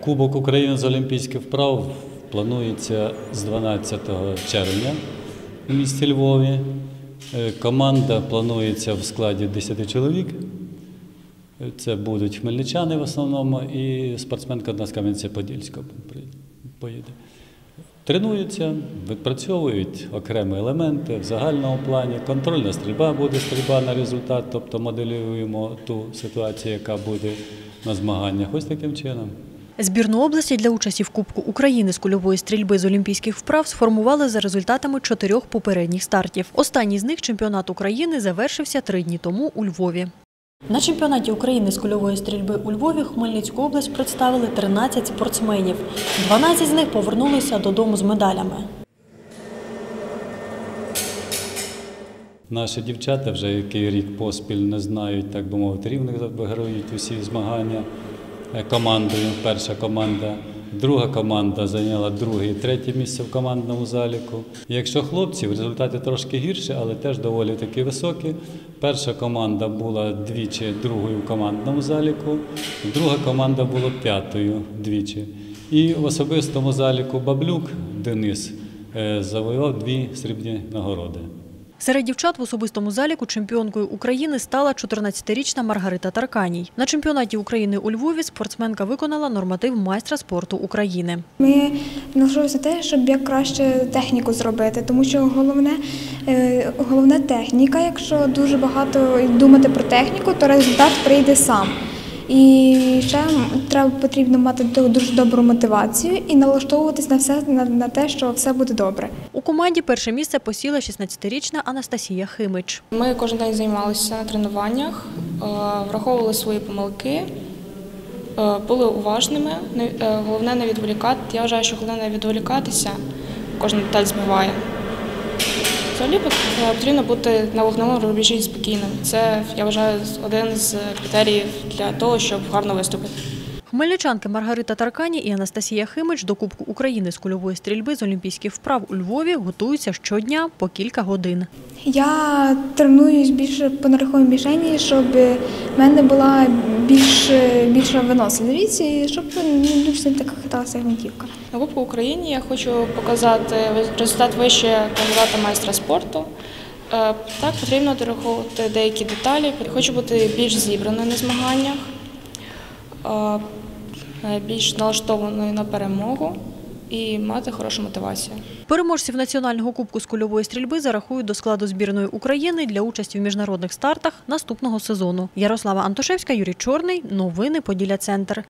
Кубок України з олімпійських вправ планується з 12 червня у місті Львові. Е, Команда планується в складі 10 чоловік. Е, Це будуть хмельничани в основному і спортсменка одна з Кам'янця-Подільська поїде. Тренуються, відпрацьовують окремі елементи в загальному плані. Контрольна стрільба буде стрільба на результат, тобто моделюємо ту ситуацію, яка буде на змаганнях. Ось таким чином. Збірну області для участі в Кубку України з кульової стрільби з олімпійських вправ сформували за результатами чотирьох попередніх стартів. Останній з них чемпіонат України завершився три дні тому у Львові. На чемпіонаті України з кульової стрільби у Львові Хмельницьку область представили 13 спортсменів. 12 з них повернулися додому з медалями. Наші дівчата вже який рік поспіль не знають, так би мовити, рівних виграють усі змагання командою. Перша команда, друга команда зайняла друге і третє місце в командному заліку. Якщо хлопці в результаті трошки гірше, але теж доволі таки високі. Перша команда була двічі другою в командному заліку, друга команда була п'ятою двічі. І в особистому заліку Баблюк Денис е, завоював дві срібні нагороди. Серед дівчат в особистому заліку чемпіонкою України стала 14-річна Маргарита Тарканій. На чемпіонаті України у Львові спортсменка виконала норматив майстра спорту України. Ми налаштовуємося на те, щоб як краще техніку зробити, тому що головне, е, головне техніка. Якщо дуже багато думати про техніку, то результат прийде сам. І ще треба потрібно мати ду- дуже добру мотивацію і налаштовуватись на все на, на те, що все буде добре. У команді перше місце посіла 16-річна Анастасія Химич. Ми кожен день займалися на тренуваннях, е, враховували свої помилки, е, були уважними. Не- е, Головне не відволікати. Я вважаю, що головне не відволікатися, кожна деталь збиває. Взагалі е, потрібно бути на вогневому рубежі спокійним. Це, я вважаю, один з критеріїв для того, щоб гарно виступити. Хмельничанки Маргарита Таркані і Анастасія Химич до Кубку України з кульової стрільби з олімпійських вправ у Львові готуються щодня по кілька годин. Я тренуюсь більше по нерухомій мішені, щоб в мене була більш, більша виносливість і щоб не дуже сильно так хиталася гвинтівка. На Кубку України я хочу показати результат вище кандидата майстра спорту. Е, Так, потрібно дораховувати деякі деталі. Хочу бути більш зібраною на змаганнях, більш налаштованою на перемогу і мати хорошу мотивацію. Переможців національного кубку з кульової стрільби зарахують до складу збірної України для участі в міжнародних стартах наступного сезону. Ярослава Антошевська, Юрій Чорний. Новини Поділля Центр.